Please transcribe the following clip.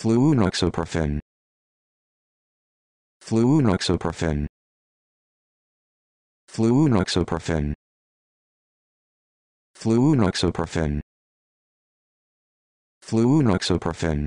fluonoxoprofen. Fluonoxoprofen. Fluonoxoprofen. Fluonoxoprofen. Fluonoxoprofen.